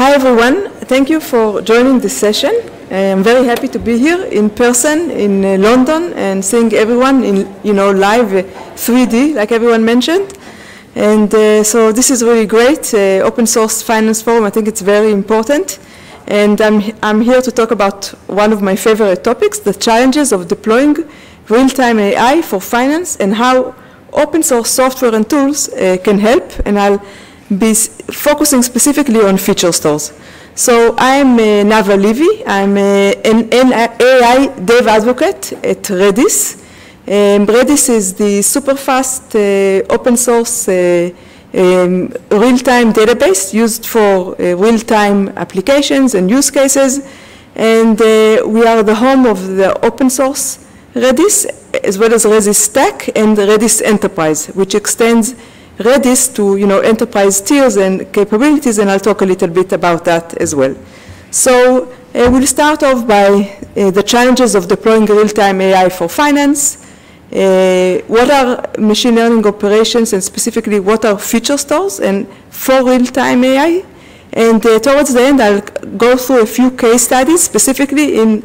Hi everyone, thank you for joining this session. I'm very happy to be here in person in uh, London and seeing everyone in, you know, live uh, 3D, like everyone mentioned. And uh, so this is really great, uh, Open Source Finance Forum, I think it's very important. And I'm, I'm here to talk about one of my favorite topics, the challenges of deploying real-time AI for finance and how open source software and tools uh, can help. And I'll focusing specifically on feature stores. So I'm uh, Nava Levy. I'm uh, an, an, AI dev advocate at Redis. Um, Redis is the super fast uh, open source uh, um, real-time database used for uh, real-time applications and use cases. And uh, we are the home of the open source Redis, as well as Redis Stack and Redis Enterprise, which extends Redis to you know, enterprise tiers and capabilities, and I'll talk a little bit about that as well. So uh, we'll start off by uh, the challenges of deploying real-time AI for finance. Uh, what are machine learning operations and specifically what are feature stores and for real-time AI? And uh, towards the end, I'll go through a few case studies specifically in,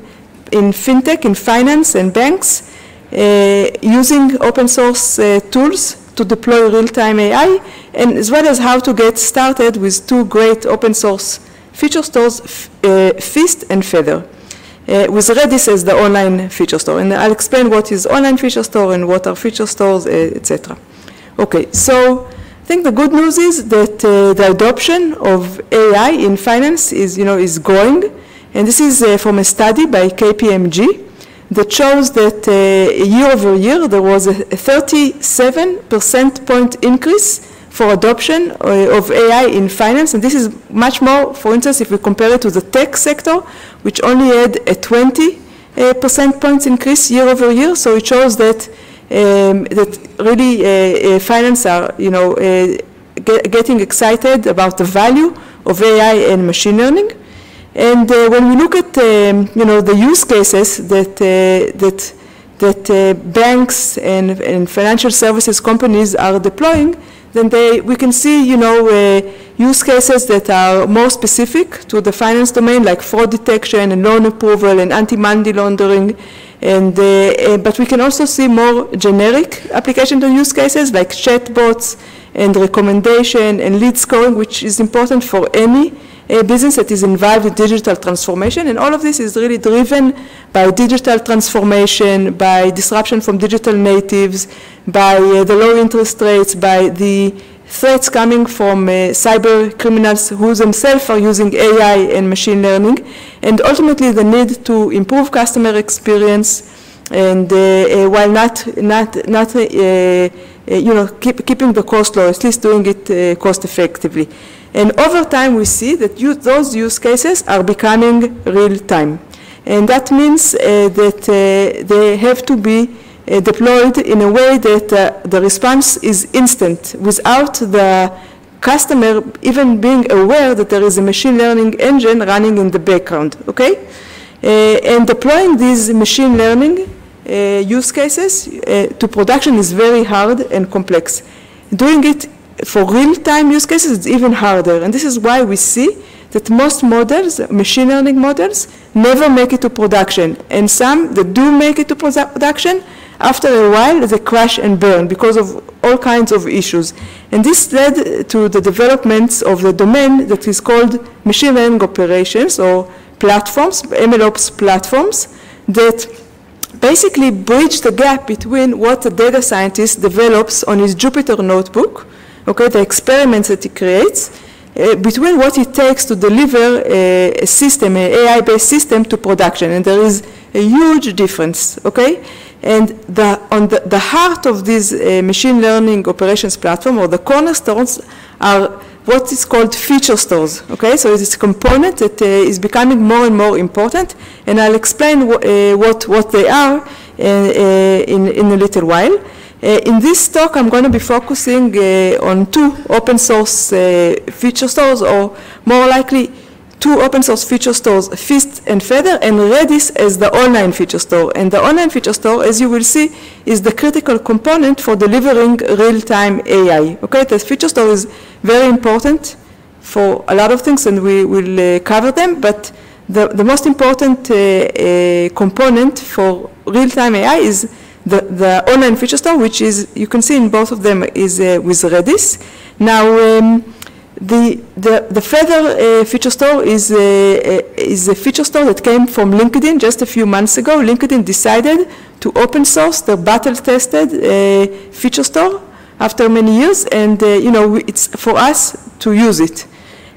in fintech, in finance and banks, uh, using open source uh, tools to deploy real-time AI, and as well as how to get started with two great open source feature stores, uh, Feast and Feathr, uh, with Redis as the online feature store. And I'll explain what is online feature store and what are feature stores, uh, etc. Okay, so I think the good news is that uh, the adoption of AI in finance is, you know, is growing, and this is uh, from a study by KPMG that shows that uh, year over year there was a 37 percent point increase for adoption uh, of AI in finance, and this is much more, for instance, if we compare it to the tech sector, which only had a 20 uh, percent points increase year over year, so it shows that um, that really uh, uh finance are, you know, uh, get, getting excited about the value of AI and machine learning. And uh, when we look at um, you know the use cases that uh, that that uh, banks and, and financial services companies are deploying, then they, we can see you know uh, use cases that are more specific to the finance domain, like fraud detection and loan approval and anti-money laundering. And, uh, uh, but we can also see more generic application to use cases like chatbots and recommendation and lead scoring, which is important for any a business that is involved in digital transformation, and all of this is really driven by digital transformation, by disruption from digital natives, by uh, the low interest rates, by the threats coming from uh, cyber criminals who themselves are using AI and machine learning, and ultimately the need to improve customer experience and uh, uh while not, not, not uh, uh, you know, keep, keeping the cost low, at least doing it cost effectively. And over time, we see that those use cases are becoming real time. And that means uh, that uh, they have to be uh, deployed in a way that uh, the response is instant without the customer even being aware that there is a machine learning engine running in the background, okay? Uh, and deploying these machine learning uh, Uh, use cases uh, to production is very hard and complex. Doing it for real-time use cases, it's even harder. And this is why we see that most models, machine learning models, never make it to production. And some that do make it to production, after a while, they crash and burn because of all kinds of issues. And this led to the developments of the domain that is called machine learning operations or platforms, MLOps platforms, that basically bridge the gap between what a data scientist develops on his Jupyter notebook okay, the experiments that he creates, uh, between what it takes to deliver a, a system, an AI-based system to production. And there is a huge difference, okay? And the, on the, the heart of this uh, machine learning operations platform, or the cornerstones, are what is called feature stores, okay? So it's a component that uh, is becoming more and more important, and I'll explain uh, what, what they are uh, uh, in, in a little while. Uh, in this talk, I'm going to be focusing on two open source feature stores, or more likely, two open source feature stores, Feast and Feathr, and Redis as the online feature store. And the online feature store, as you will see, is the critical component for delivering real-time AI. Okay, the feature store is very important for a lot of things, and we will uh, cover them. But the, the most important uh, uh, component for real-time AI is the, the online feature store, which is, you can see in both of them, is uh, with Redis. Now, um, the, the, the Feathr uh, feature store is a, is a feature store that came from LinkedIn just a few months ago. LinkedIn decided to open source their battle-tested uh, feature store after many years, and uh, you know it's for us to use it.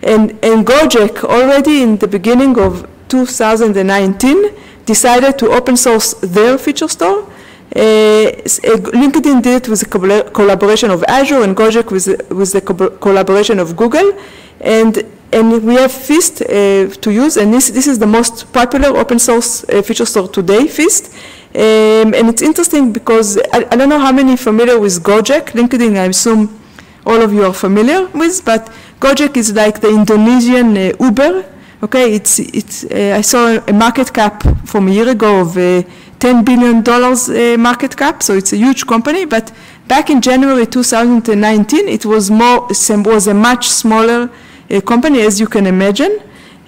And, and Gojek already in the beginning of 2019 decided to open source their feature store uh, LinkedIn did it with the collaboration of Azure and Gojek with, with the collaboration of Google. And, and we have Feast uh, to use, and this, this is the most popular open source uh, feature store today, Feast. Um, and it's interesting because I, I, don't know how many familiar with Gojek. LinkedIn, I assume all of you are familiar with, but Gojek is like the Indonesian uh, Uber. Okay, it's, it's, uh, I saw a market cap from a year ago of uh, $10 billion uh, market cap, so it's a huge company. But back in January 2019, it was more was a much smaller uh, company, as you can imagine.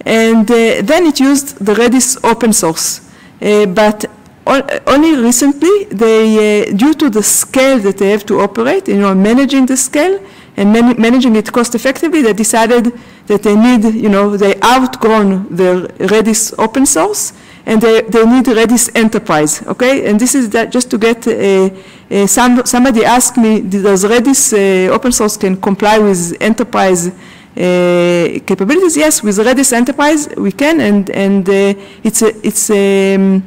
And uh, then it used the Redis open source. But only recently, they, uh, due to the scale that they have to operate, you know, managing the scale and man managing it cost effectively, they decided that they need, you know, they outgrown their Redis open source and they, they need Redis Enterprise, okay? And this is that just to get, uh, uh, some, somebody asked me, does Redis uh, open source can comply with enterprise capabilities? Yes, with Redis Enterprise we can, and, and it's, a, it's a, um,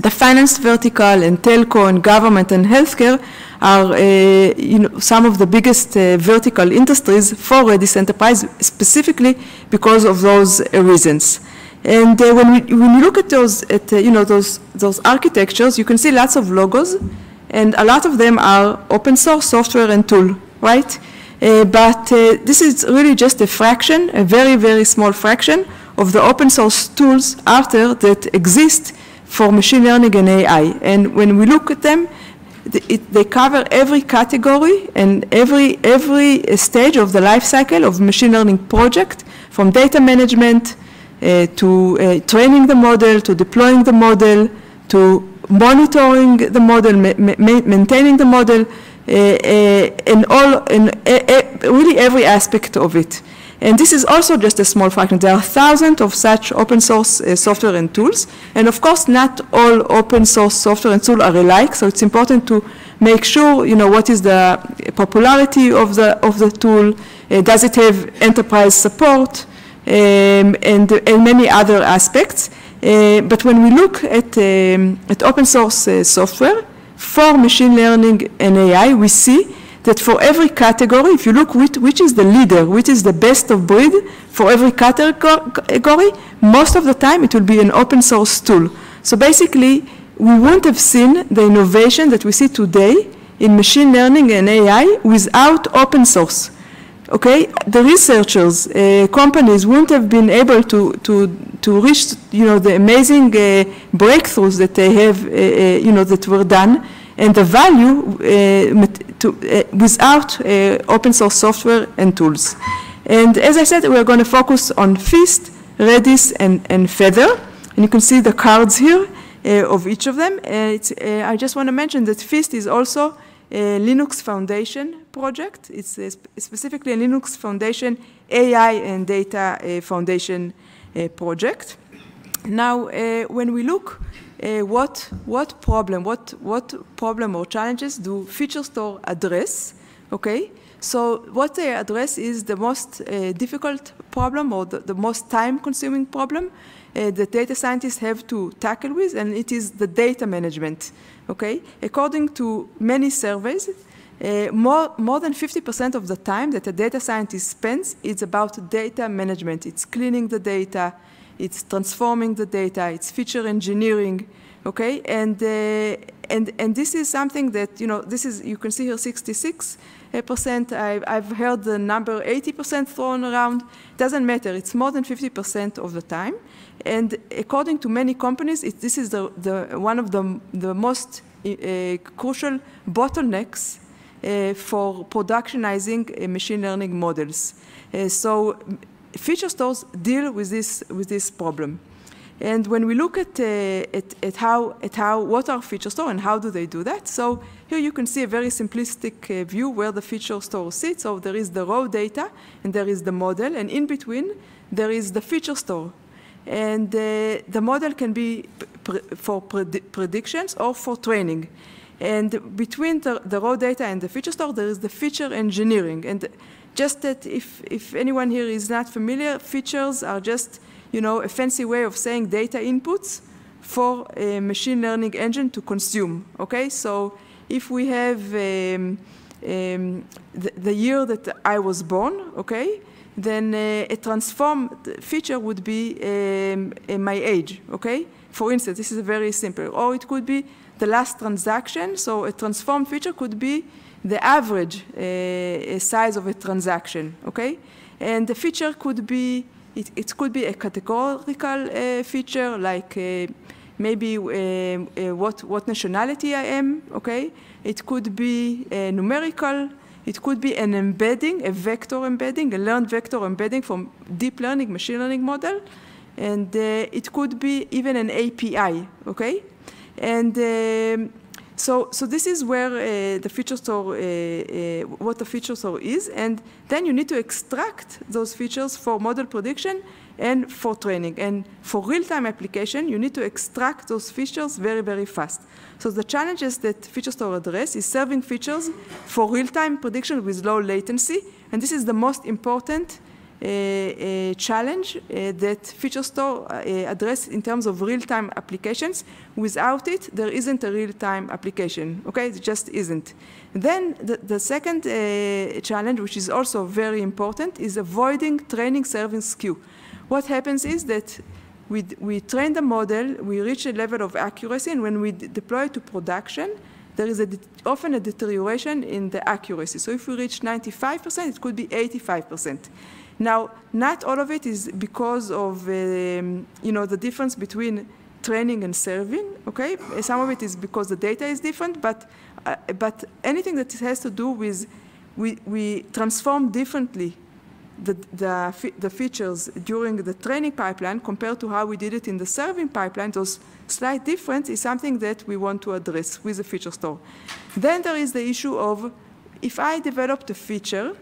the finance vertical and telco and government and healthcare are uh, you know, some of the biggest uh, vertical industries for Redis Enterprise, specifically because of those uh, reasons. And uh, when, we, when you look at those, at, uh, you know, those, those architectures, you can see lots of logos, and a lot of them are open source software and tool, right? Uh, but uh, this is really just a fraction, a very, very small fraction of the open source tools out there that exist for machine learning and AI. And when we look at them, it, they cover every category and every, every stage of the life cycle of machine learning project, from data management, to uh, training the model, to deploying the model, to monitoring the model, ma ma maintaining the model, uh, in all, in really every aspect of it. And this is also just a small fraction. There are thousands of such open source uh, software and tools. And of course, not all open source software and tools are alike. So it's important to make sure, you know, what is the popularity of the, of the tool. Uh, does it have enterprise support? Um, and, and many other aspects. Uh, but when we look at, um, at open source uh, software for machine learning and AI, we see that for every category, if you look which, which is the leader, which is the best of breed for every category, most of the time it will be an open source tool. So basically, we wouldn't have seen the innovation that we see today in machine learning and AI without open source okay, the researchers, uh, companies wouldn't have been able to, to, to reach, you know, the amazing uh, breakthroughs that they have, uh, uh you know, that were done, and the value uh, to, uh, without open source software and tools. And as I said, we're going to focus on Feast, Redis, and, and Feathr. And you can see the cards here of each of them. I just want to mention that Feast is also a Linux Foundation project. It's a sp specifically a Linux Foundation AI and Data uh, Foundation uh, project. Now, uh, when we look uh, what, what problem, what, what problem or challenges do feature store address, okay? So what they address is the most uh, difficult problem or the, the most time-consuming problem uh, that data scientists have to tackle with, and it is the data management. Okay, according to many surveys, uh, more, more than 50% of the time that a data scientist spends is about data management. It's cleaning the data, it's transforming the data, it's feature engineering, okay? And, uh, and, and this is something that, you know, this is, you can see here 66 percent. I've, I've heard the number 80% thrown around. Doesn't matter, it's more than 50% of the time. And according to many companies, it, this is the, the, one of the, the most uh, crucial bottlenecks uh, for productionizing uh, machine learning models. So feature stores deal with this, with this problem. And when we look at, at, at, how, at how, what are feature stores and how do they do that, so here you can see a very simplistic view where the feature store sits. So there is the raw data and there is the model, and in between there is the feature store. And uh, the model can be for pred predictions or for training. And between the, the, raw data and the feature store, there is the feature engineering. And just that if, if anyone here is not familiar, features are just you know, a fancy way of saying data inputs for a machine learning engine to consume, okay? So if we have um, um, the, the, year that I was born, okay, then uh, a transform feature would be um, my age, okay? For instance, this is very simple. Or it could be the last transaction, so a transform feature could be the average uh, size of a transaction, okay? And the feature could be it, it could be a categorical uh, feature, like uh, maybe uh, uh, what, what nationality I am, okay? It could be numerical. It could be an embedding, a vector embedding, a learned vector embedding from deep learning, machine learning model. And it could be even an API, okay? And um, so, so this is where uh, the feature store, uh, uh, what the feature store is, and then you need to extract those features for model prediction and for training. And for real-time application, you need to extract those features very, very fast. So the challenges that feature store address is serving features for real-time prediction with low latency, and this is the most important a, a challenge uh, that Feature Store uh, address in terms of real-time applications. Without it, there isn't a real-time application, okay? It just isn't. Then the, the second uh, challenge, which is also very important, is avoiding training serving skew. What happens is that we, we train the model, we reach a level of accuracy, and when we deploy to production, there is a often a deterioration in the accuracy. So if we reach 95%, it could be 85%. Now, not all of it is because of, um, you know, the difference between training and serving, okay? Some of it is because the data is different, but, uh, but anything that has to do with, we, we transform differently the, the, the, features during the training pipeline compared to how we did it in the serving pipeline, those slight difference is something that we want to address with the feature store. Then there is the issue of if I developed a feature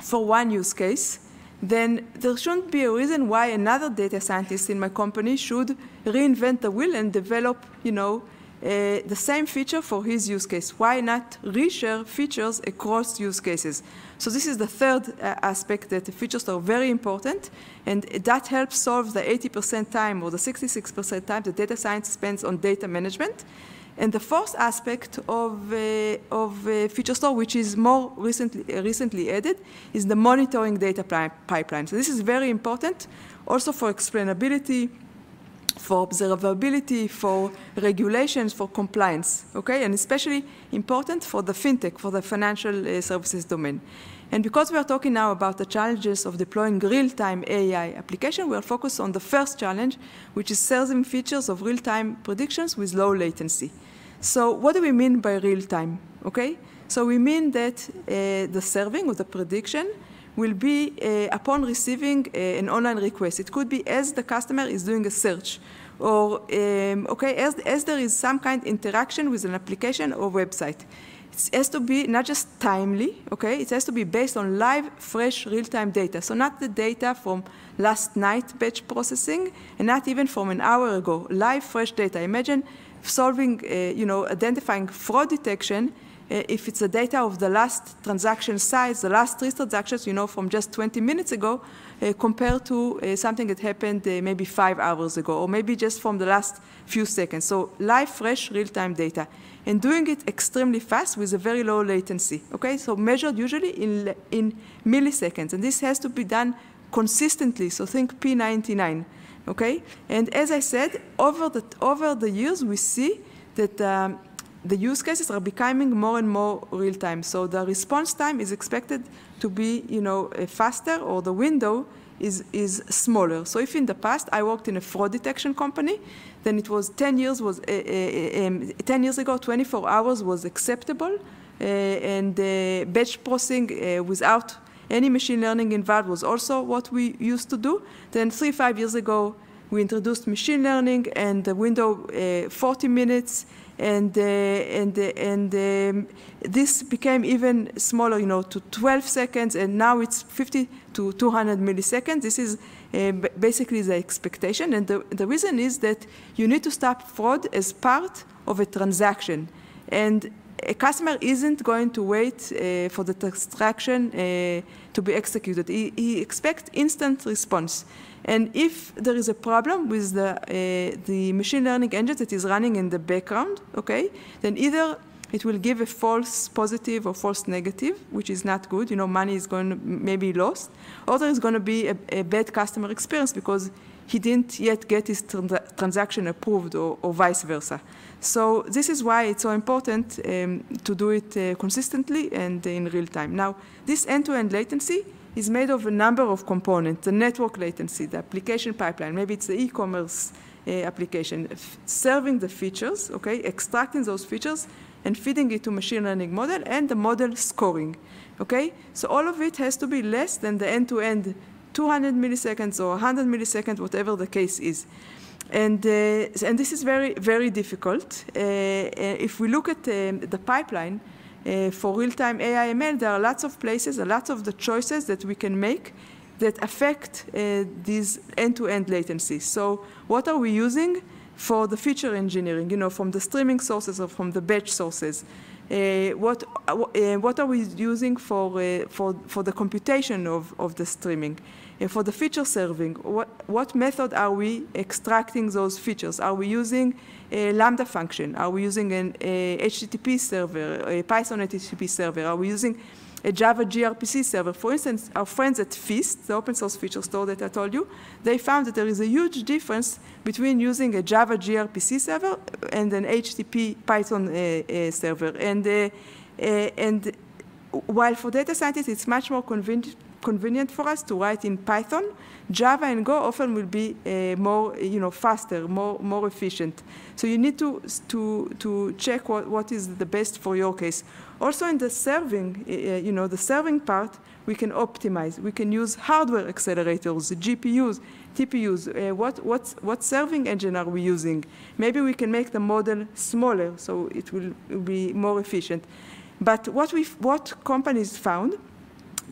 for one use case, then there shouldn't be a reason why another data scientist in my company should reinvent the wheel and develop, you know, uh, the same feature for his use case. Why not reshare features across use cases? So this is the third uh, aspect that the features are very important, and that helps solve the 80% time or the 66% time the data science spends on data management. And the fourth aspect of, uh, of uh, Feature Store, which is more recently, uh, recently added, is the monitoring data pipeline. So this is very important also for explainability, for observability, for regulations, for compliance, okay? And especially important for the fintech, for the financial uh, services domain. And because we are talking now about the challenges of deploying real-time AI application, we are focused on the first challenge, which is serving features of real-time predictions with low latency. So what do we mean by real-time, okay? So we mean that uh, the serving or the prediction will be uh, upon receiving uh, an online request. It could be as the customer is doing a search or, um, okay, as, as there is some kind of interaction with an application or website. It has to be not just timely, okay? It has to be based on live, fresh, real-time data. So not the data from last night batch processing, and not even from an hour ago. Live, fresh data. Imagine solving, uh, you know, identifying fraud detection if it's the data of the last transaction size, the last three transactions, you know, from just 20 minutes ago, uh, compared to uh, something that happened uh, maybe five hours ago, or maybe just from the last few seconds. So live, fresh, real-time data. And doing it extremely fast with a very low latency, okay? So measured usually in, in milliseconds. And this has to be done consistently, so think P99, okay? And as I said, over the, over the years, we see that um, the use cases are becoming more and more real time. So the response time is expected to be, you know, faster or the window is, is smaller. So if in the past I worked in a fraud detection company, then it was 10 years was uh, uh, um, 10 years ago, 24 hours was acceptable and batch processing without any machine learning involved was also what we used to do. Then three, five years ago, we introduced machine learning and the window uh, 40 minutes and uh, and uh, and um, this became even smaller, you know, to 12 seconds, and now it's 50 to 200 milliseconds. This is uh, basically the expectation, and the, the reason is that you need to stop fraud as part of a transaction, and a customer isn't going to wait uh, for the transaction uh, to be executed. He, he, expects instant response. And if there is a problem with the, uh, the machine learning engine that is running in the background, okay, then either it will give a false positive or false negative, which is not good. You know, money is going to maybe lost, or there is going to be a, a bad customer experience because he didn't yet get his transaction approved or, or, vice versa. So this is why it's so important um, to do it uh, consistently and in real time. Now, this end-to-end -end latency is made of a number of components, the network latency, the application pipeline, maybe it's the e-commerce uh, application, serving the features, okay, extracting those features and feeding it to machine learning model and the model scoring, okay? So all of it has to be less than the end-to-end -end 200 milliseconds or 100 milliseconds, whatever the case is. And, uh, and this is very, very difficult. Uh, uh if we look at um, the pipeline, uh, for real-time AI/ML, there are lots of places, a lot of the choices that we can make that affect uh, these end-to-end latencies. So what are we using for the feature engineering, you know, from the streaming sources or from the batch sources? Uh, what, uh, what are we using for, uh, for, for the computation of, of the streaming? For the feature serving, what, what method are we extracting those features? Are we using a Lambda function? Are we using an HTTP server, a Python HTTP server? Are we using a Java gRPC server? For instance, our friends at Feast, the open source feature store that I told you, they found that there is a huge difference between using a Java gRPC server and an HTTP Python uh, uh, server. And, uh, uh, and while for data scientists it's much more convenient convenient for us to write in Python, Java and Go often will be uh, more, you know, faster, more, more efficient. So you need to, to, to check what, what is the best for your case. Also in the serving, uh, you know, the serving part, we can optimize. We can use hardware accelerators, GPUs, TPUs. Uh, what, what, what serving engine are we using? Maybe we can make the model smaller so it will, will be more efficient. But what, we what companies found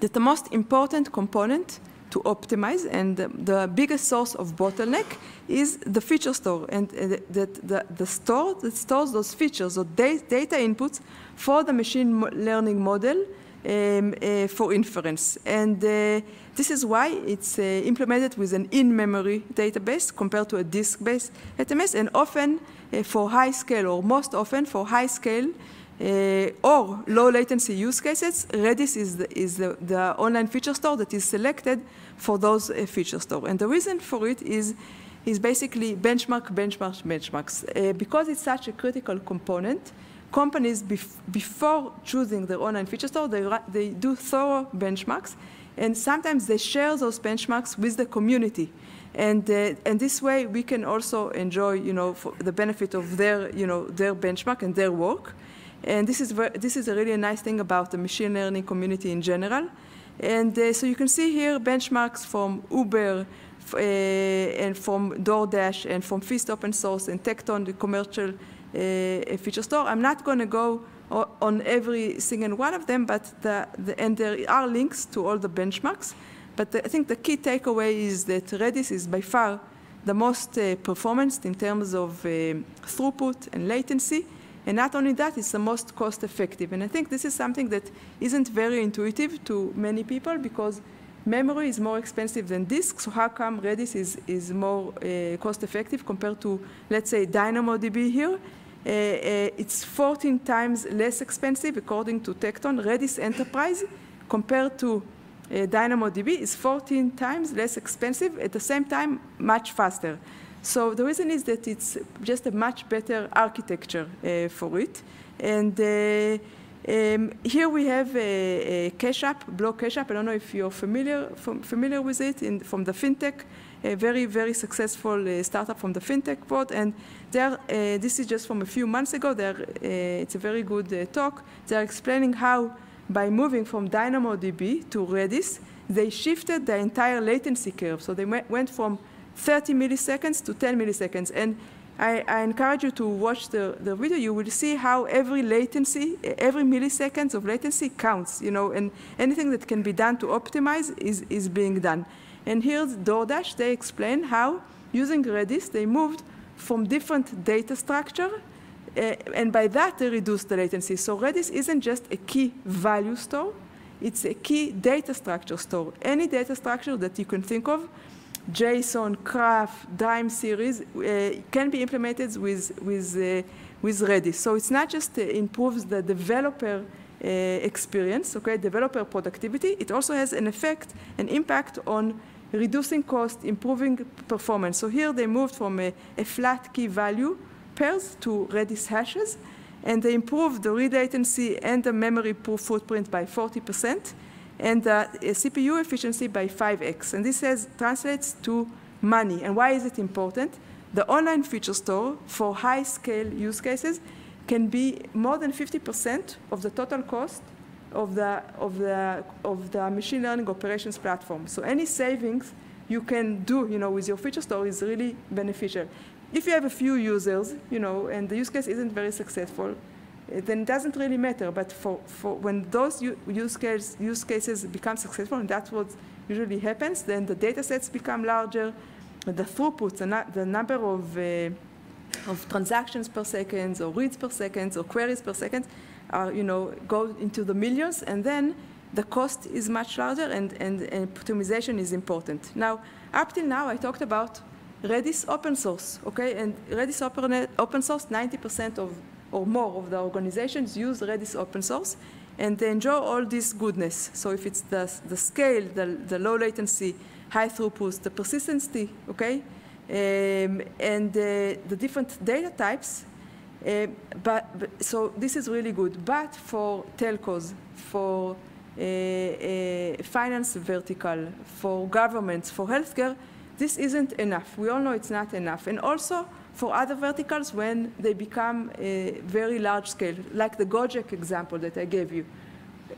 that the most important component to optimize and the, the, biggest source of bottleneck is the feature store and uh, the, the, the, store that stores those features or data inputs for the machine learning model um, uh, for inference. And uh, this is why it's uh, implemented with an in-memory database compared to a disk-based database and often uh, for high scale or most often for high scale or low latency use cases, Redis is, the, is the, the, online feature store that is selected for those uh, feature store. And the reason for it is, is basically benchmark, benchmark, benchmarks. Uh, because it's such a critical component, companies, bef before choosing their online feature store, they, they do thorough benchmarks, and sometimes they share those benchmarks with the community. And, uh, and this way, we can also enjoy, you know, the benefit of their, you know, their benchmark and their work. And this is, this is a really nice thing about the machine learning community in general. And uh, so you can see here benchmarks from Uber uh, and from DoorDash and from Feast Open Source and Tekton, the commercial uh, feature store. I'm not going to go on every single one of them, but the, the, and there are links to all the benchmarks. But the, I think the key takeaway is that Redis is by far the most uh, performance in terms of uh, throughput and latency. And not only that, it's the most cost effective. And I think this is something that isn't very intuitive to many people because memory is more expensive than disk. So how come Redis is, is more uh, cost effective compared to, let's say, DynamoDB here? Uh, uh, it's 14 times less expensive according to Tekton. Redis Enterprise compared to uh, DynamoDB is 14 times less expensive, at the same time, much faster. So the reason is that it's just a much better architecture uh, for it. And uh, um, here we have a, a Cash App, Block Cash App. I don't know if you're familiar, familiar with it in, from the fintech a very, very successful uh, startup from the fintech world. And uh, this is just from a few months ago. Uh, it's a very good uh, talk. They're explaining how, by moving from DynamoDB to Redis, they shifted the entire latency curve. So they went from 30 milliseconds to 10 milliseconds. And I, I, encourage you to watch the, the video. You will see how every latency, every milliseconds of latency counts, you know, and anything that can be done to optimize is, is being done. And here's DoorDash. They explain how, using Redis, they moved from different data structure, uh, and by that they reduced the latency. So Redis isn't just a key value store, it's a key data structure store. Any data structure that you can think of JSON, Graph, Time series uh, can be implemented with, with, uh, with Redis. So it's not just uh, improves the developer uh, experience, okay, developer productivity, it also has an effect, an impact on reducing cost, improving performance. So here they moved from a, a flat key value pairs to Redis hashes, and they improved the read latency and the memory footprint by 40 percent and uh, CPU efficiency by 5x. And this translates to money. And why is it important? The online feature store for high-scale use cases can be more than 50% of the total cost of the, of, the, of the machine learning operations platform. So any savings you can do you know, with your feature store is really beneficial. If you have a few users, you know, and the use case isn't very successful, then it doesn't really matter. But for, for when those use, case, use cases become successful, and that's what usually happens, then the data sets become larger, the throughput, the, the number of, uh, of transactions per second, or reads per second, or queries per second, are, you know, go into the millions, and then the cost is much larger, and, and, and optimization is important. Now, up till now, I talked about Redis open source, okay? And Redis open, open source, 90% of or more of the organizations use Redis open source, and they enjoy all this goodness. So if it's the, the scale, the, the low latency, high throughput, the persistency, okay, um, and uh, the different data types, uh, but, but, so this is really good. But for telcos, for uh, uh finance vertical, for governments, for healthcare, this isn't enough. We all know it's not enough. And also for other verticals when they become a very large scale, like the Gojek example that I gave you.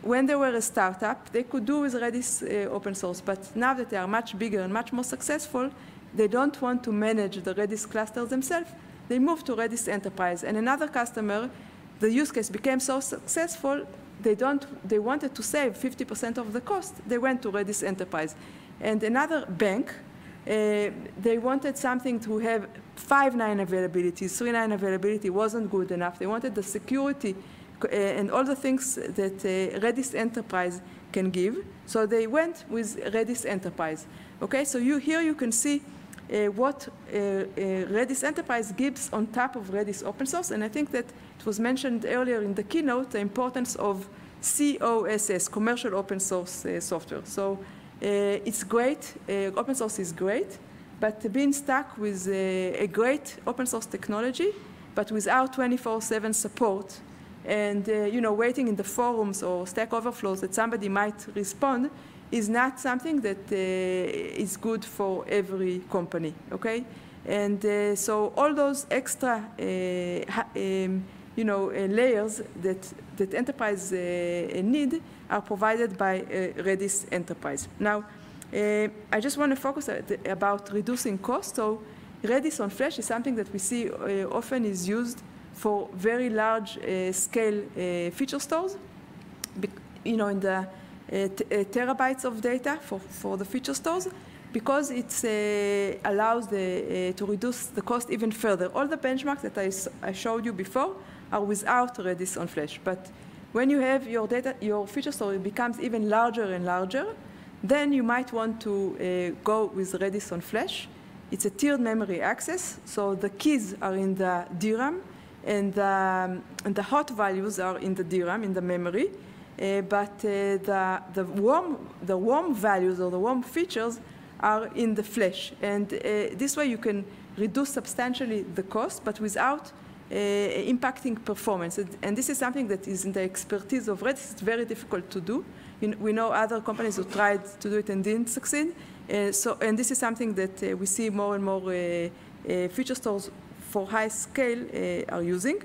When they were a startup, they could do with Redis uh, open source, but now that they are much bigger and much more successful, they don't want to manage the Redis clusters themselves. They move to Redis Enterprise. And another customer, the use case became so successful, they, don't, they wanted to save 50% of the cost. They went to Redis Enterprise. And another bank, uh, they wanted something to have five nine availability, three nine availability wasn't good enough. They wanted the security uh, and all the things that uh, Redis Enterprise can give. So they went with Redis Enterprise. Okay, so you here you can see uh, what uh, Redis Enterprise gives on top of Redis open source, and I think that it was mentioned earlier in the keynote the importance of COSS, commercial open source software. So uh, it's great, uh, open source is great, but being stuck with a, a great open source technology, but without 24-7 support, and uh, you know, waiting in the forums or Stack Overflows that somebody might respond is not something that uh, is good for every company, okay? And uh, so all those extra uh, um, you know, uh, layers that, that enterprise uh, need are provided by Redis Enterprise. Now, Eh, I just want to focus about reducing cost. So Redis on Flash is something that we see eh, often is used for very large eh, scale feature stores. you know, in the terabytes of data for, for the feature stores because it uh, allows the, uh, to reduce the cost even further. All the benchmarks that I, I showed you before are without Redis on Flash. But when you have your data, your feature store becomes even larger and larger, then you might want to uh, go with Redis on Flash. It's a tiered memory access, so the keys are in the DRAM, and, um, and the hot values are in the DRAM, in the memory. Uh, but uh, the, the, warm, the warm values or the warm features are in the flash. And uh, this way you can reduce substantially the cost, but without impacting performance. And this is something that is in the expertise of Redis. It's very difficult to do. We know other companies who tried to do it and didn't succeed. Uh, so, and this is something that uh, we see more and more uh, feature stores for high scale are using.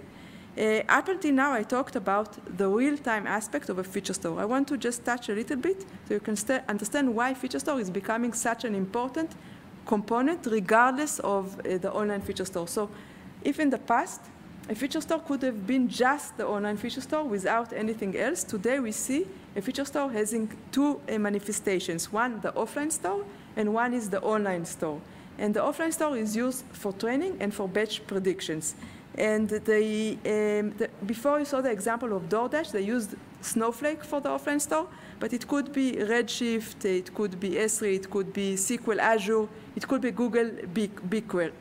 Uh, up until now, I talked about the real-time aspect of a feature store. I want to just touch a little bit so you can understand why feature store is becoming such an important component regardless of uh, the online feature store. So if in the past, a feature store could have been just the online feature store without anything else, today we see a feature store having two uh, manifestations. One, the offline store, and one is the online store. And the offline store is used for training and for batch predictions. And um, the, before you saw the example of DoorDash, they used Snowflake for the offline store, but it could be Redshift, it could be S3, it could be SQL Azure, it could be Google BigQuery.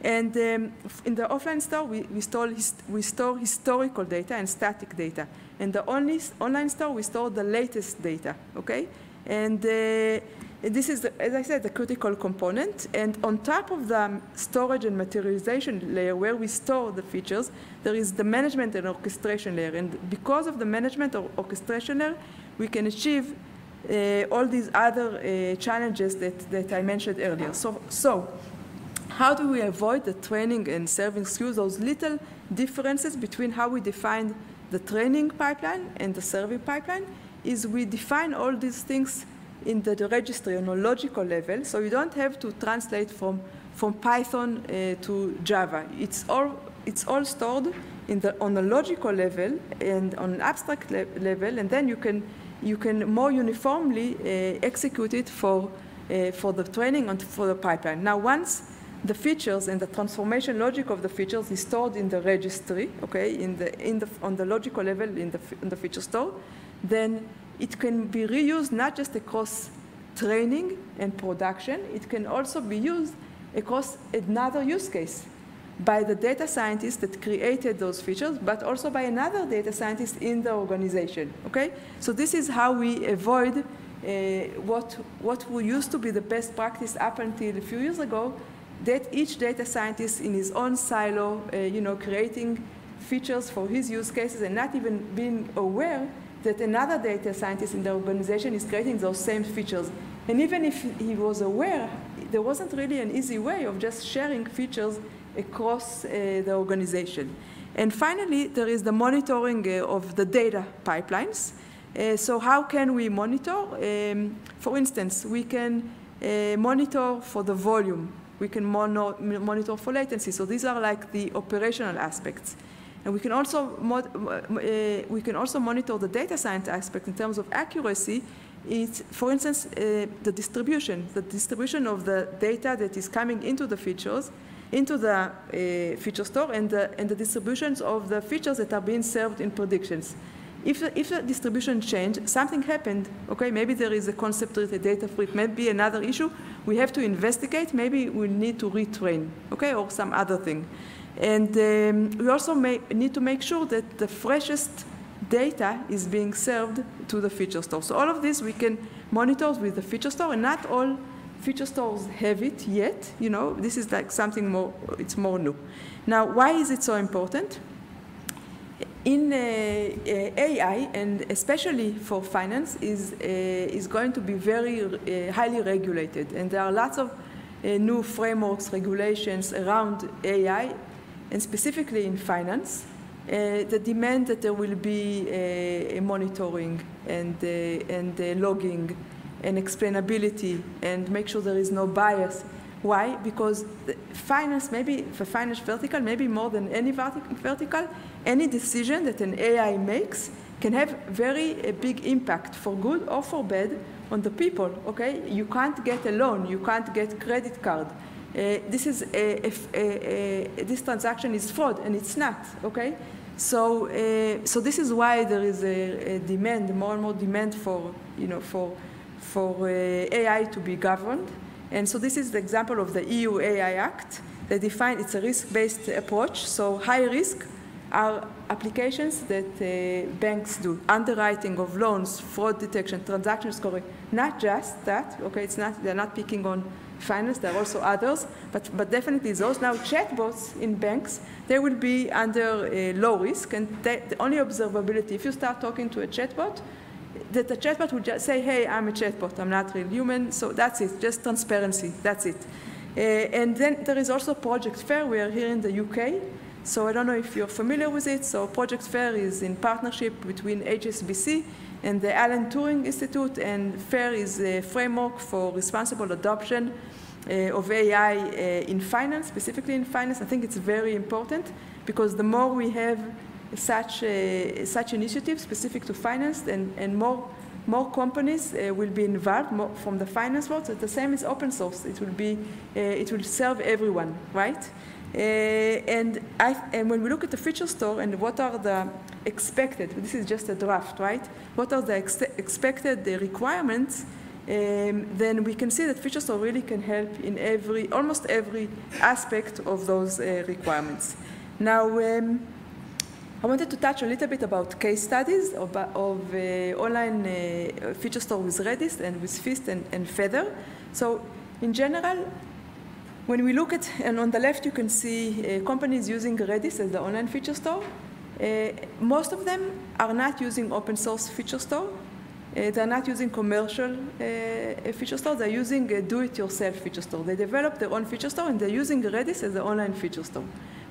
And um, in the offline store, we, we, store, we store historical data and static data. In the only online store, we store the latest data, okay? And uh, this is, as I said, the critical component. And on top of the storage and materialization layer where we store the features, there is the management and orchestration layer. And because of the management or orchestration layer, we can achieve uh, all these other uh, challenges that, that I mentioned earlier. So, so, how do we avoid the training and serving skews, those little differences between how we define the training pipeline and the serving pipeline? Is we define all these things in the, the, registry on a logical level, so you don't have to translate from, from Python uh, to Java. It's all, it's all stored in the, on a logical level and on an abstract le level, and then you can, you can more uniformly uh, execute it for, uh, for the training and for the pipeline. Now, once the features and the transformation logic of the features is stored in the registry, okay, in the, in the, on the logical level in the, in the feature store, then it can be reused not just across training and production, it can also be used across another use case by the data scientists that created those features, but also by another data scientist in the organization, okay? So this is how we avoid uh, what, what used to be the best practice up until a few years ago, that each data scientist in his own silo, uh, you know, creating features for his use cases and not even being aware that another data scientist in the organization is creating those same features. And even if he was aware, there wasn't really an easy way of just sharing features across uh, the organization. And finally, there is the monitoring uh, of the data pipelines. Uh, so how can we monitor? Um, for instance, we can uh, monitor for the volume. We can mono monitor for latency. So these are like the operational aspects. And we can also, uh, we can also monitor the data science aspect in terms of accuracy. It's, for instance, uh, the distribution, the distribution of the data that is coming into the features, into the uh, feature store, and the, and the distributions of the features that are being served in predictions. If the, if the distribution changed, something happened, okay, maybe there is a concept with a data freak, maybe another issue, we have to investigate, maybe we need to retrain, okay, or some other thing. And um, we also need to make sure that the freshest data is being served to the feature store. So all of this we can monitor with the feature store, and not all feature stores have it yet. You know, this is like something more, it's more new. Now, why is it so important? In uh, uh, AI, and especially for finance, is, uh, is going to be very uh, highly regulated. And there are lots of uh, new frameworks, regulations around AI and specifically in finance, uh, the demand that there will be a monitoring and, uh, and uh, logging and explainability and make sure there is no bias. Why? Because finance, maybe for finance vertical, maybe more than any vertical, any decision that an AI makes can have very a big impact for good or for bad on the people. Okay, you can't get a loan, you can't get credit card, uh, this is a, a, a, this transaction is fraud, and it's not. Okay, so uh, so this is why there is a, demand, more and more demand for you know for for uh, AI to be governed, and so this is the example of the EU AI Act. They define it's a risk-based approach. So high risk are applications that uh, banks do, underwriting of loans, fraud detection, transaction scoring. Not just that. Okay, it's not. They're not picking on finance, there are also others, but, but definitely those. Now, chatbots in banks, they will be under a low risk, and they, the only observability, if you start talking to a chatbot, that the chatbot would just say, hey, I'm a chatbot, I'm not real human, so that's it, just transparency, that's it. Uh, and then there is also Project FAIR, we are here in the UK, so I don't know if you're familiar with it, so Project FAIR is in partnership between HSBC and the Alan Turing Institute, and FAIR is a framework for responsible adoption uh, of AI uh, in finance, specifically in finance. I think it's very important because the more we have such, uh, such initiatives specific to finance and, and more, more companies uh, will be involved from the finance world. So the same is open source. It will, be, uh, it will serve everyone, right? Uh, and, I, and when we look at the feature store and what are the expected, this is just a draft, right? What are the ex expected the requirements? Um, then we can see that feature store really can help in every, almost every aspect of those uh, requirements. Now, um, I wanted to touch a little bit about case studies of, of uh, online uh, feature store with Redis and with Feast and, and Feathr. So in general, when we look at, and on the left you can see uh, companies using Redis as the online feature store. Uh, most of them are not using open source feature store. Uh, they're not using commercial uh, feature store, they're using a do-it-yourself feature store. They develop their own feature store and they're using Redis as the online feature store.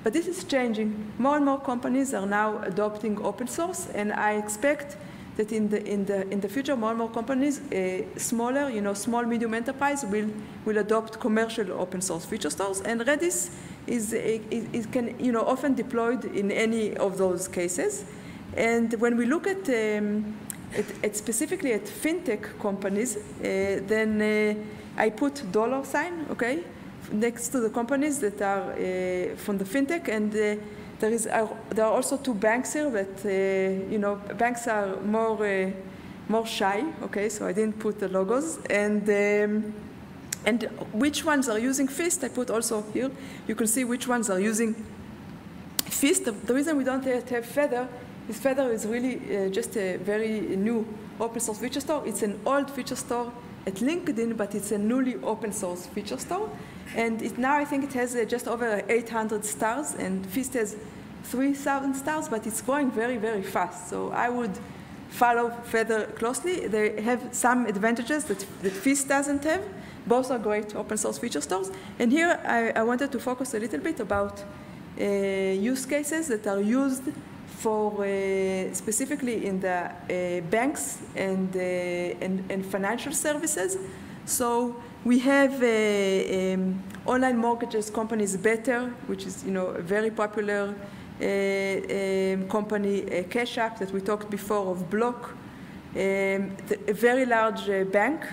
But this is changing. More and more companies are now adopting open source, and I expect that in the, in the, in the future, more and more companies, uh, smaller, you know, small, medium enterprise will, will adopt commercial open source feature stores, and Redis is, is, can, you know, often deployed in any of those cases. And when we look at, um, at, at specifically at fintech companies, uh, then uh, I put dollar sign, okay? Next to the companies that are uh, from the fintech, and uh, there is uh, there are also two banks here that you know banks are more more shy. Okay, so I didn't put the logos and. Um, and which ones are using Feast, I put also here. You can see which ones are using Feast. The, the reason we don't have, have Feathr is Feathr is really uh, just a very new open source feature store. It's an old feature store at LinkedIn, but it's a newly open source feature store. And it, now I think it has uh, just over 800 stars, and Feast has 3,000 stars, but it's growing very, very fast. So I would follow Feathr closely. They have some advantages that, that Feast doesn't have. Both are great open source feature stores. And here I, I wanted to focus a little bit about uh, use cases that are used for uh, specifically in the uh, banks and, uh, and, and financial services. So we have uh, um, online mortgages companies Better, which is you know a very popular uh, um, company, uh, Cash App that we talked before of Block, um, a very large uh, bank,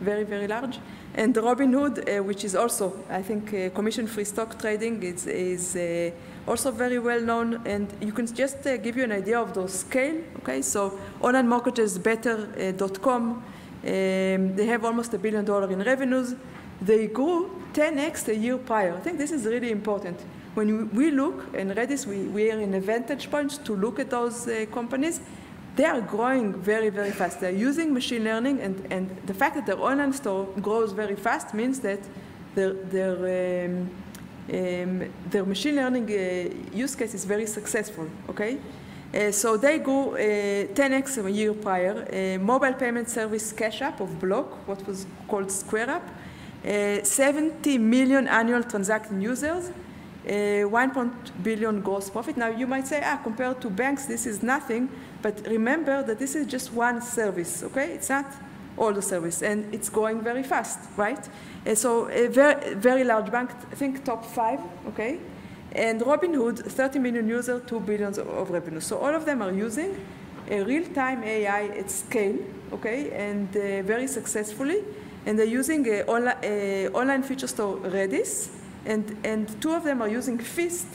very very large, and Robinhood, uh, which is also I think uh, commission-free stock trading is, is also very well known, and you can just give you an idea of those scale. Okay, so online mortgages Better.com. Um, they have almost a billion dollars in revenues. They grew 10x a year prior. I think this is really important. When we look, and Redis, we, we are in a vantage point to look at those uh, companies. They are growing very, very fast. They're using machine learning, and, and the fact that their online store grows very fast means that their, their, um, um, their machine learning uh, use case is very successful, okay? Uh, so they go uh, 10x a year prior. Uh, mobile payment service Cash App of Block, what was called Square App, uh, 70 million annual transacting users, uh, 1 billion gross profit. Now you might say, ah, compared to banks, this is nothing. But remember that this is just one service, okay? It's not all the service, and it's growing very fast, right? So a very, very large bank, I think top five, okay? And Robinhood, 30 million users, 2 billion of revenue. So all of them are using a real-time AI at scale, okay, and uh, very successfully. And they're using a, onli a online feature store Redis, and, and two of them are using Feast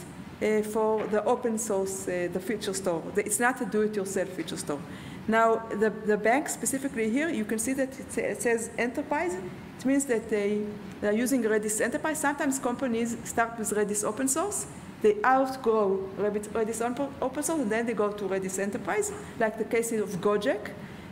uh, for the open source, uh, the feature store. It's not a do-it-yourself feature store. Now, the, the bank specifically here, you can see that it says enterprise. It means that they, they're using Redis Enterprise. Sometimes companies start with Redis open source. They outgrow Redis open source, and then they go to Redis Enterprise, like the case of Gojek.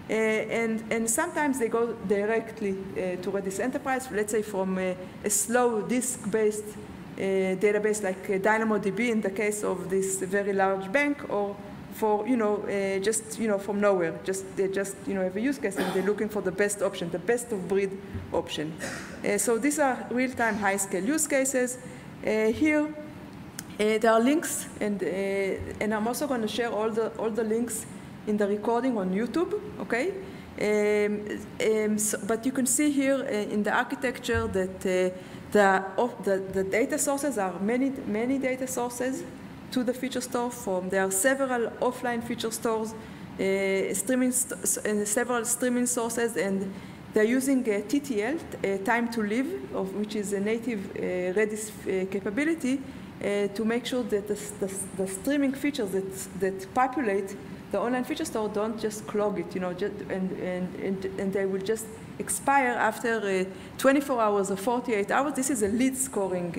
Uh, and, and sometimes they go directly uh, to Redis Enterprise, let's say from a, a slow disk-based uh, database like DynamoDB in the case of this very large bank, or for you know uh, just you know from nowhere. Just they just you know have a use case and they're looking for the best option, the best of breed option. Uh, so these are real-time high-scale use cases. Uh, here uh, there are links, and uh, and I'm also going to share all the all the links in the recording on YouTube. Okay. Um, um, so, but you can see here in the architecture that the, the, the data sources are many many data sources to the feature store from. There are several offline feature stores, uh, streaming st several streaming sources, and they're using uh, TTL, uh, time to live, of, which is a native uh, Redis uh, capability, uh, to make sure that the, the, the, streaming features that, that populate the online feature store don't just clog it, you know, just, and, and, and, and, they will just expire after 24 hours or 48 hours. This is a lead scoring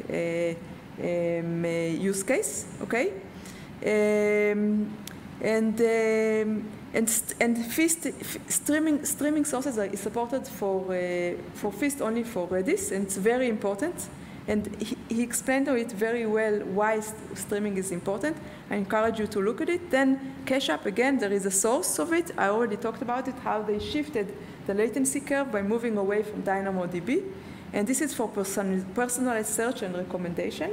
um, use case, okay? Um, and um, and and Feast streaming streaming sources are supported for uh, for Feast only for Redis, and it's very important. And he, he explained it very well why st streaming is important. I encourage you to look at it. Then Cash App again, there is a source of it. I already talked about it, how they shifted the latency curve by moving away from DynamoDB. And this is for person personalized search and recommendation.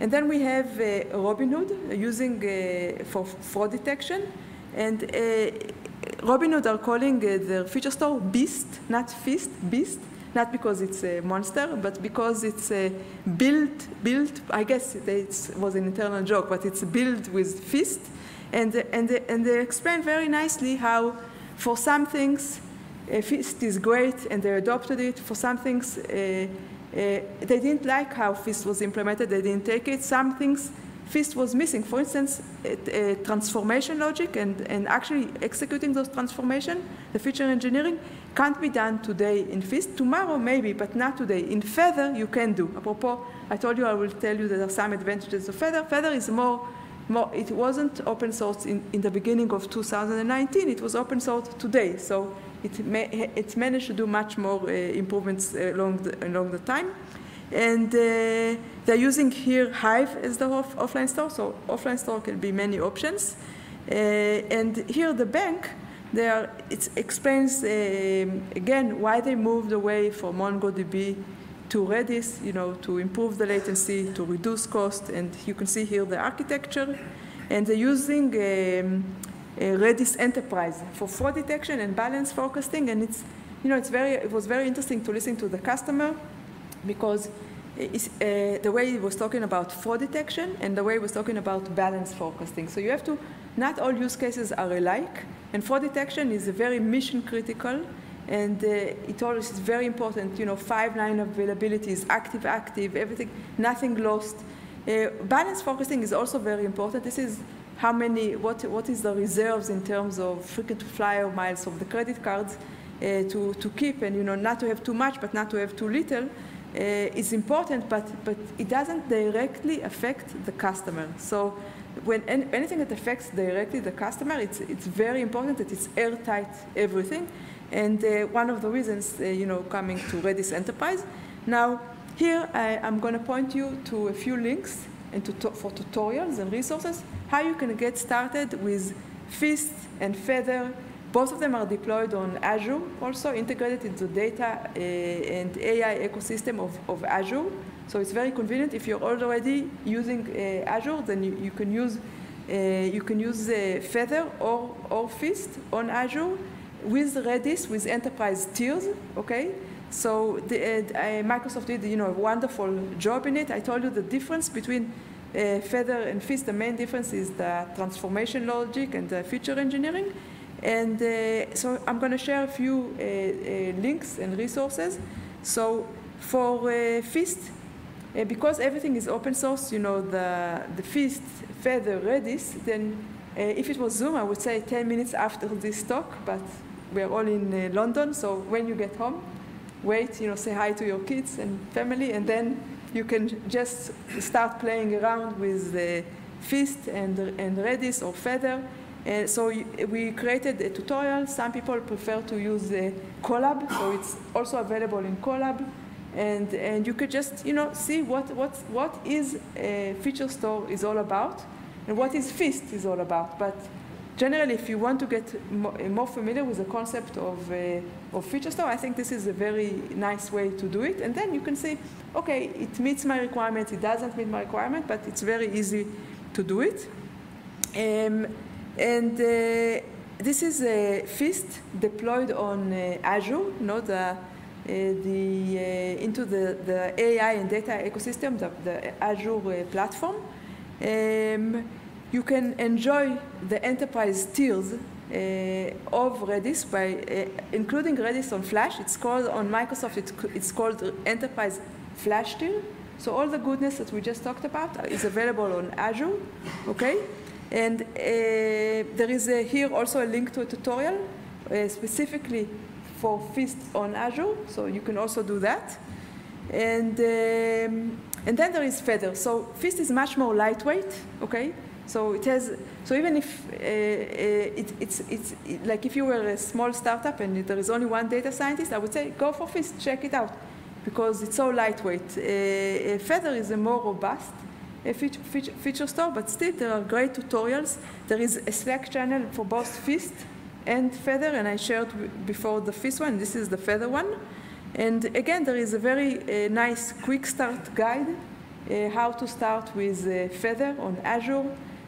And then we have uh, Robinhood using uh, for fraud detection. And uh, Robinhood are calling uh, their feature store Beast, not Feast, Beast. Not because it's a monster, but because it's uh, built, built, I guess it was an internal joke, but it's built with Feast. And, and, and they explain very nicely how for some things uh, Feast is great and they adopted it. For some things, uh, uh, they didn't like how Feast was implemented. They didn't take it. Some things Feast was missing. For instance, transformation logic and, and actually executing those transformation, the feature engineering, can't be done today in Feast. Tomorrow, maybe, but not today. In Feathr, you can do. Apropos, I told you I will tell you there are some advantages of Feathr. Feathr is more more, it wasn't open source in, in, the beginning of 2019, it was open source today. So it, may, managed to do much more uh, improvements along the, along the time. And uh, they're using here Hive as the off offline store, so offline store can be many options. Uh, and here the bank, it explains um, again why they moved away from MongoDB to Redis, you know, to improve the latency, to reduce cost, and you can see here the architecture. And they're using um, Redis Enterprise for fraud detection and balance forecasting. And it's, you know, it's very, it was very interesting to listen to the customer because uh, the way he was talking about fraud detection and the way he was talking about balance forecasting. So you have to, not all use cases are alike, and fraud detection is very mission critical, and uh, it always is very important, you know, five line availability is active, active, everything, nothing lost. Uh, balance forecasting is also very important. This is how many, what, what is the reserves in terms of frequent flyer miles of the credit cards uh, to, to keep and, you know, not to have too much, but not to have too little. Uh, is important, but, but it doesn't directly affect the customer. So when anything that affects directly the customer, it's, it's very important that it's airtight everything. And uh, one of the reasons, uh, you know, coming to Redis Enterprise. Now, here I, am going to point you to a few links and to, for tutorials and resources, how you can get started with Feast and Feathr. Both of them are deployed on Azure, also integrated into data uh, and AI ecosystem of, of Azure. So it's very convenient. If you're already using uh, Azure, then you, you can use uh, you can use Feathr or, or Feast on Azure with Redis, with enterprise tiers, okay? So the, uh, Microsoft did, you know, a wonderful job in it. I told you the difference between uh, Feathr and Feast, the main difference is the transformation logic and the feature engineering. And uh, so I'm going to share a few uh, uh, links and resources. So for uh, Feast, because everything is open source, you know, the, the Feast, Feathr, Redis, then if it was Zoom, I would say 10 minutes after this talk, but we're all in London, so when you get home, wait, you know, say hi to your kids and family, and then you can just start playing around with the Feast and, and Redis or Feathr. And so we created a tutorial. Some people prefer to use the Colab, so it's also available in Colab. And, and you could just, you know, see what, what, what is a feature store is all about and what is Feast is all about. But generally, if you want to get more, more familiar with the concept of, uh, of feature store, I think this is a very nice way to do it. And then you can say, okay, it meets my requirement, it doesn't meet my requirement, but it's very easy to do it. Um, and uh, this is a Feast deployed on uh, Azure, know, the, the, into the, the AI and data ecosystem, the, the Azure platform. Um, you can enjoy the enterprise tiers uh, of Redis by uh, including Redis on Flash. It's called on Microsoft. It's, it's called Enterprise Flash tier. So all the goodness that we just talked about is available on Azure. Okay, and uh, there is a, here also a link to a tutorial uh, specifically for Feast on Azure. So you can also do that. And um, and then there is Feathr. So Feast is much more lightweight. Okay. So it has, so even if uh, uh, it, it's, it's it, like if you were a small startup and there is only one data scientist, I would say go for Feast, check it out, because it's so lightweight. Uh, Feathr is a more robust feature, feature, feature, store, but still there are great tutorials. There is a Slack channel for both Feast and Feathr, and I shared before the Feast one. This is the Feathr one. And again, there is a very uh, nice quick start guide uh, how to start with uh, Feathr on Azure.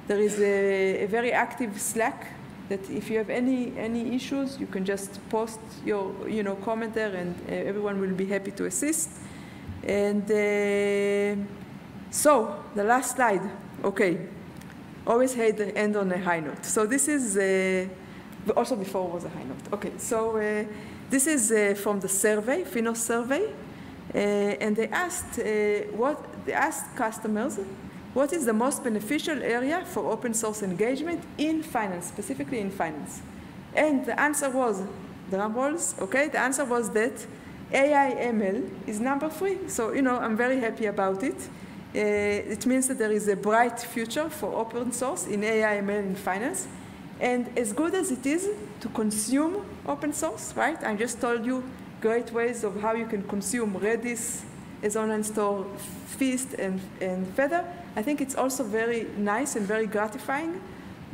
There is a, a, very active Slack that if you have any, any issues, you can just post your you know, comment there and uh, everyone will be happy to assist. And uh, so, the last slide, okay. Always had the end on a high note. So this is, uh, also before was a high note. Okay, so uh, this is uh, from the survey, Finos survey. and they asked, what, they asked customers what is the most beneficial area for open source engagement in finance, specifically in finance? And the answer was, drum rolls, okay, the answer was that AI ML is number three. So, you know, I'm very happy about it. Uh, it means that there is a bright future for open source in AI ML in finance. And as good as it is to consume open source, right? I just told you great ways of how you can consume Redis as online store, Feast, and, and Feathr. I think it's also very nice and very gratifying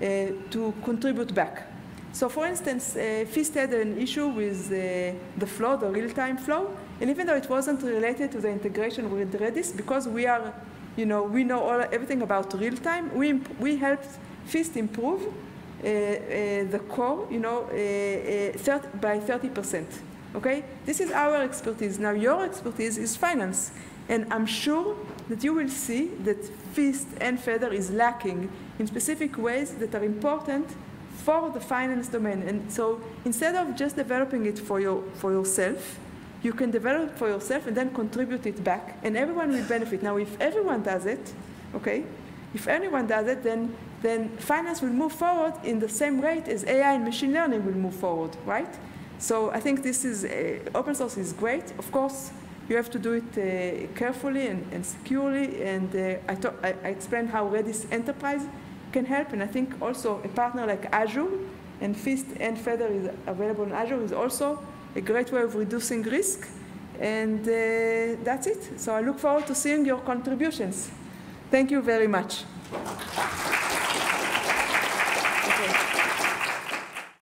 uh, to contribute back. So for instance, uh, Feast had an issue with uh, the flow, the real-time flow, and even though it wasn't related to the integration with Redis, because we are, you know, we know all, everything about real-time, we, we helped Feast improve uh, uh, the core, you know, uh, 30, by 30%. Okay? This is our expertise. Now your expertise is finance. And I'm sure that you will see that Feast and Feathr is lacking in specific ways that are important for the finance domain. And so instead of just developing it for, your, for yourself, you can develop for yourself and then contribute it back, and everyone will benefit. Now, if everyone does it, okay, if anyone does it, then, then finance will move forward in the same rate as AI and machine learning will move forward, right? So I think this is, uh, open source is great. Of course, you have to do it uh, carefully and, and, securely. And uh, I, I, I, explained how Redis Enterprise can help. And I think also a partner like Azure and Feast and Feathr is available in Azure is also a great way of reducing risk. And uh, that's it. So I look forward to seeing your contributions. Thank you very much.